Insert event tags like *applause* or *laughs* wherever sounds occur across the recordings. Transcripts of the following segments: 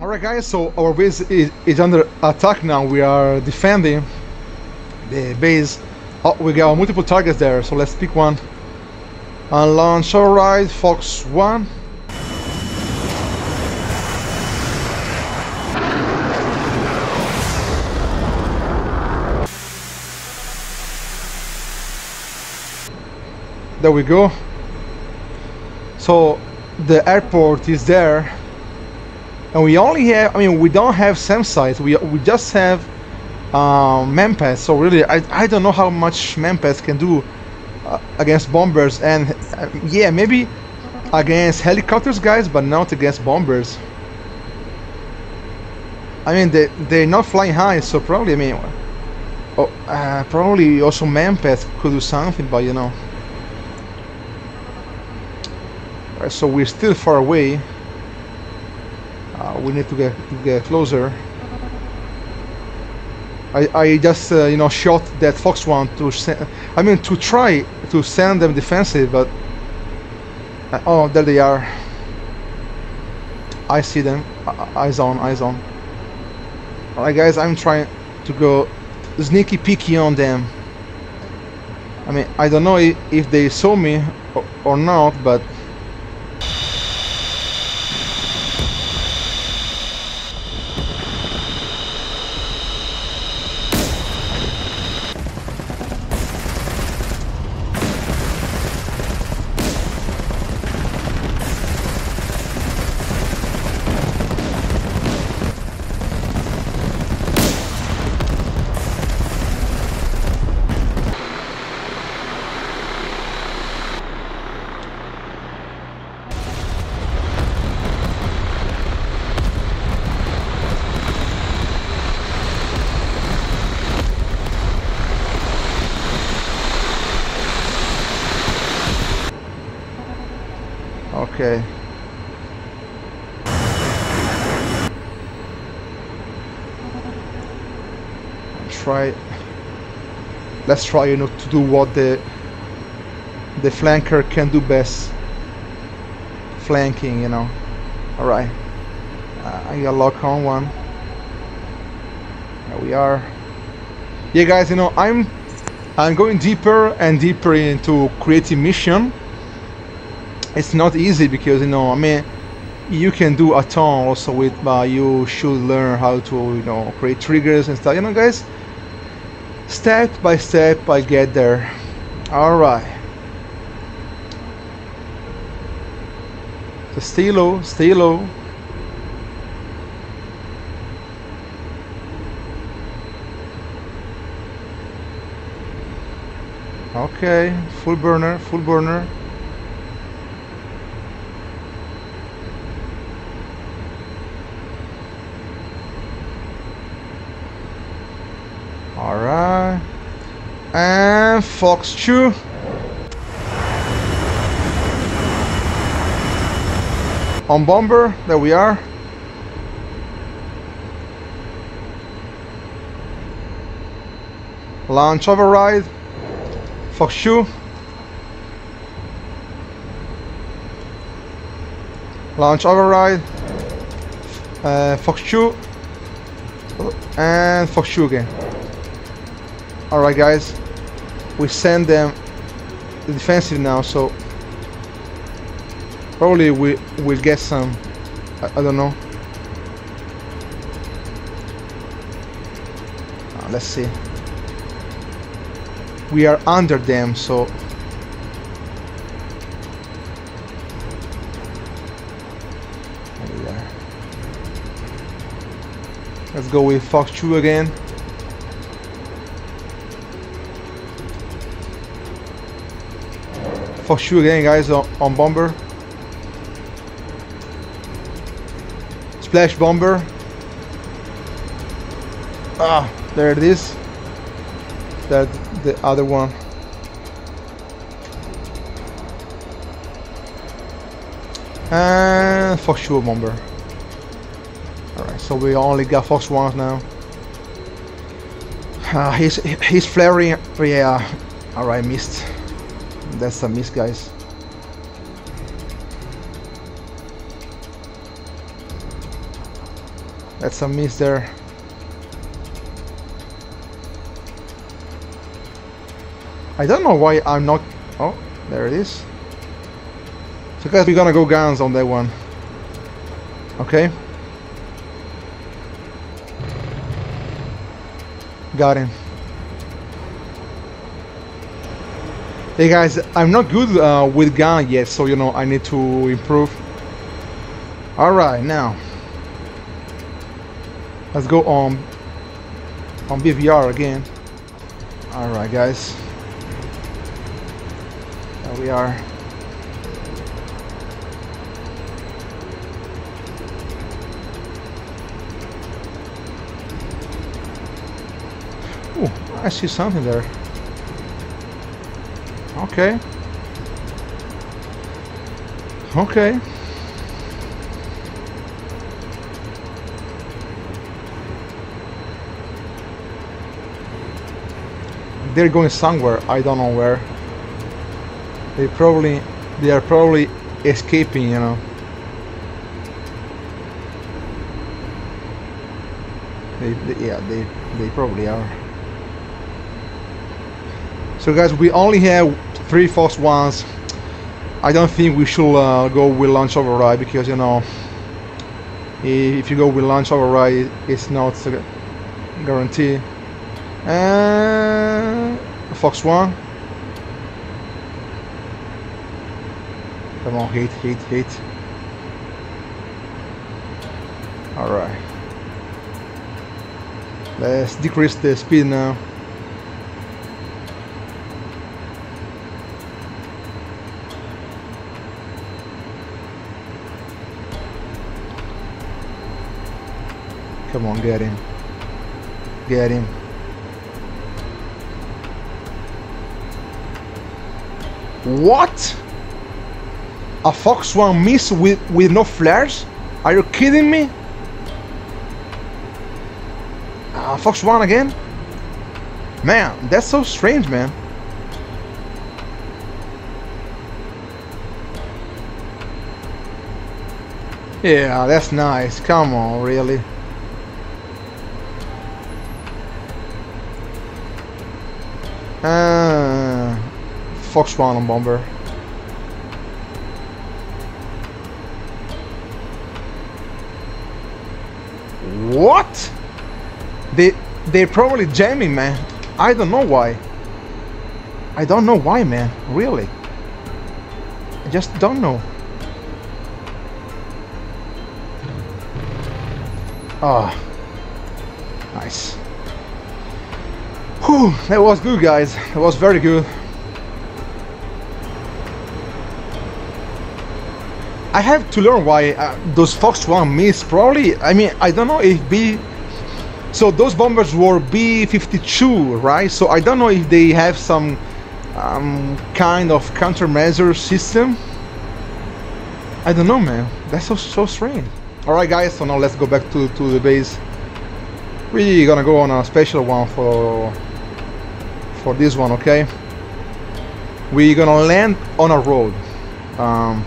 Alright guys, so our base is, is under attack now. We are defending the base. Oh, we got multiple targets there, so let's pick one. And launch alright, Fox 1. There we go. So the airport is there and we only have I mean we don't have SAM sites we, we just have MANPADS so really I, I don't know how much MANPADS can do uh, against bombers. And uh, yeah maybe against helicopters guys but not against bombers. I mean they, they're not flying high so probably I mean oh, uh, probably also MANPADS could do something but you know. So we're still far away. uh, we need to get to get closer. I, I just uh, you know shot that fox one to send, I mean to try to send them defensive, but uh, oh there they are. I see them. eyes on, eyes on. Alright guys, I'm trying to go sneaky peeky on them. I mean, I don't know if they saw me or not, but Okay. Try. Let's try, you know, to do what the the flanker can do best. Flanking, you know. All right. Uh, I got lock on one. There we are. Yeah, guys, you know, I'm I'm going deeper and deeper into creative mission it's not easy because you know I mean you can do a ton also with but you should learn how to you know create triggers and stuff. You know guys step by step I get there. Alright so stay low stay low. Okay full burner full burner Alright. Fox 2. On bomber, there we are. Launch override. Fox 2. Launch override. Uh, Fox 2. And Fox 2 again. Alright guys, we send them defensive now, so probably we will get some, I, I don't know. Uh, let's see. We are under them, so Let's go with Fox 2 again. For sure again guys on, on bomber. Splash bomber. Ah there it is. That the other one. And for sure bomber. Alright so we only got fox ones now. Uh, he's he's flaring yeah alright missed that's a miss guys That's a miss there. I don't know why I'm not... Oh, there it is. So guys, we're gonna go guns on that one. Okay. Got him. Hey guys, I'm not good uh, with gun yet, so you know I need to improve. Alright, now. Let's go on on BVR again. Alright guys. There we are. Ooh, I see something there. Okay. Okay. They're going somewhere, I don't know where. They probably, they are probably escaping, you know. They, they yeah, they, they probably are. So guys, we only have three Fox ones. I don't think we should uh, go with launch override because you know, if you go with launch override, it's not a guarantee. And Fox one. Come on, hit, hit, hit. Alright. Let's decrease the speed now. Come on, get him. Get him. What? A Fox 1 miss with, with no flares? Are you kidding me? Uh, Fox 1 again? Man, that's so strange, man. Yeah, that's nice. Come on, really. Uh, Fox 1 on bomber. What? They they're probably jamming, man. I don't know why. I don't know why, man. Really. I just don't know. Ah. Oh, nice. Whew, that was good, guys. That was very good. I have to learn why uh, those Fox 1 missed. Probably, I mean, I don't know if B. So those bombers were B-52, right? So I don't know if they have some um, kind of countermeasure system. I don't know, man. That's so so strange. All right, guys. So now let's go back to to the base. We're gonna go on a special one for for this one, okay? We're gonna land on a road. Um,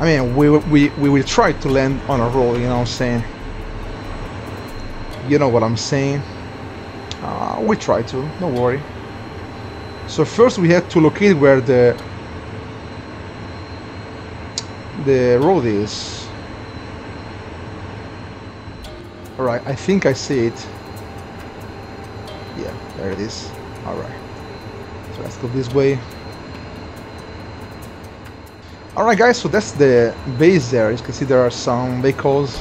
I mean, we, we, we will try to land on a road, you know what I'm saying? You know what I'm saying? Uh, we try to, don't worry. So first we have to locate where the the road is. Alright, I think I see it. Yeah, there it is. Alright. So let's go this way. Alright guys, so that's the base there. You can see there are some vehicles,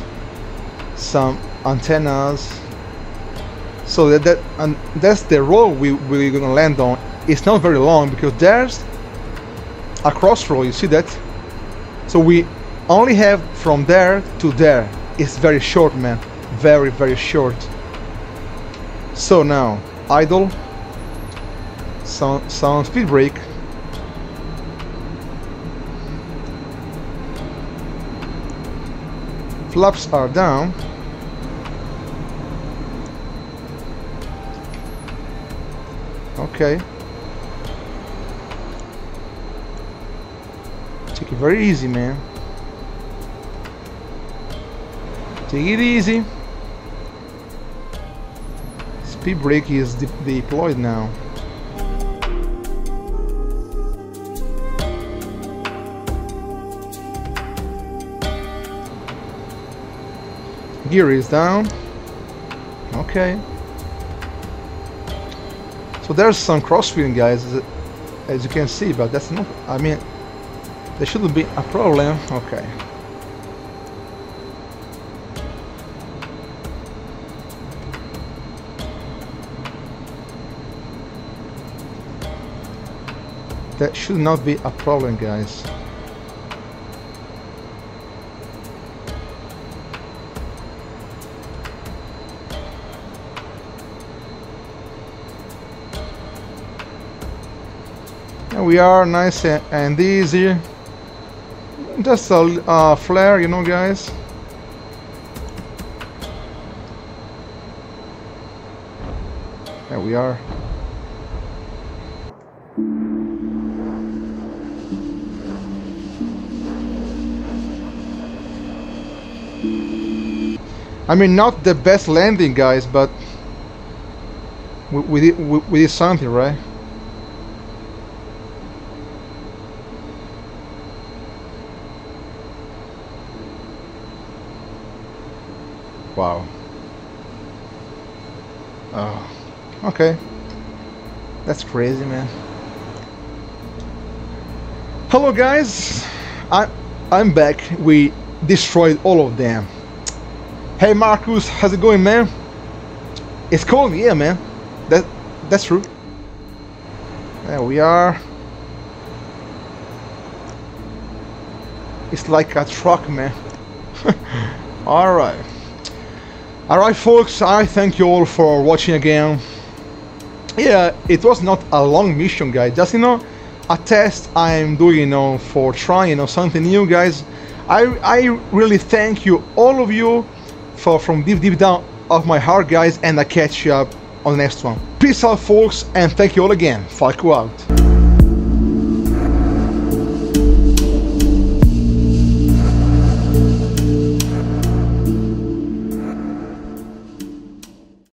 some antennas. So that, that and that's the road we, we're gonna land on. It's not very long because there's a crossroad, you see that? So we only have from there to there. It's very short man. Very very short. So now idle sound, sound speed brake flaps are down okay take it very easy man Take it easy. Speed brake is de deployed now. Gear is down. Okay. So there's some crossfeeding guys as you can see but that's not I mean there shouldn't be a problem okay that should not be a problem guys we are nice and easy. Just a uh, flare you know guys. There we are. I mean not the best landing guys but we, we, we, we did something right Wow. Oh, okay. That's crazy, man. Hello, guys. I I'm back. We destroyed all of them. Hey, Marcus, how's it going, man? It's cold, yeah, man. That that's true. There we are. It's like a truck, man. *laughs* all right. Alright folks, I thank you all for watching again. Yeah, it was not a long mission guys, just you know, a test I'm doing you know, for trying you know, something new guys. I, I really thank you, all of you, for from deep deep down of my heart guys and I catch you up on the next one. Peace out folks and thank you all again. Falco out.